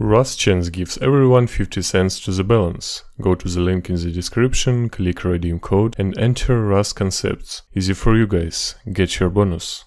Rust Chance gives everyone 50 cents to the balance. Go to the link in the description, click redeem code and enter Rust concepts. Easy for you guys, get your bonus.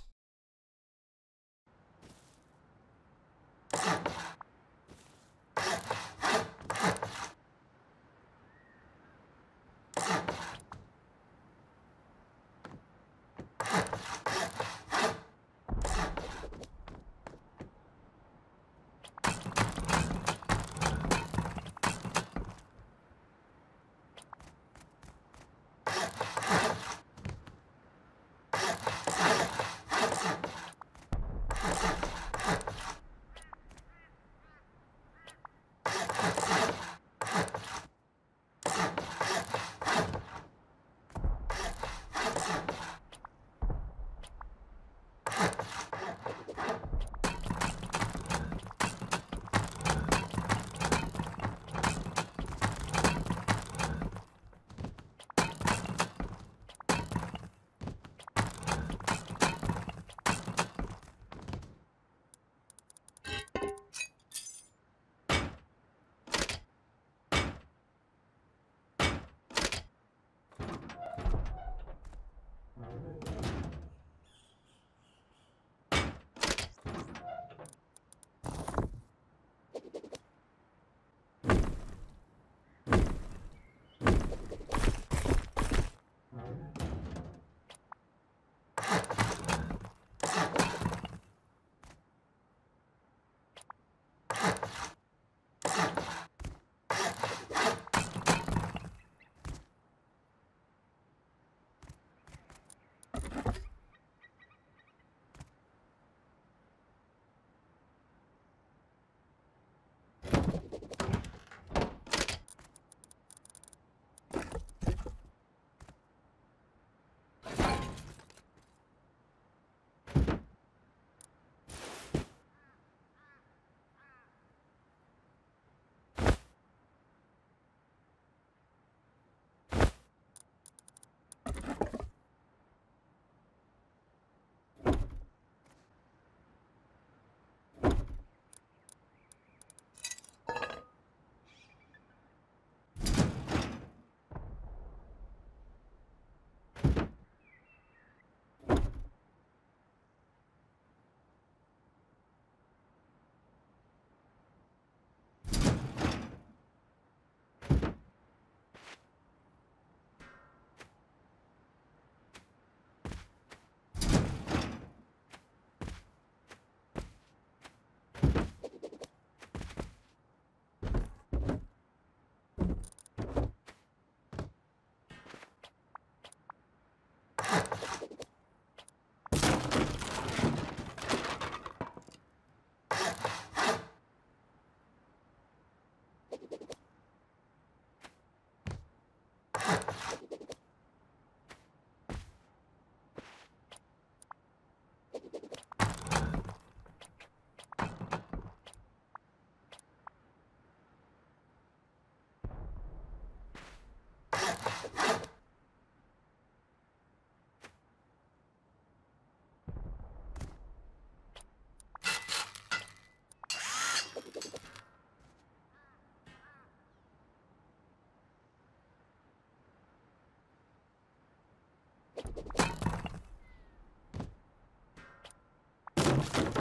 you.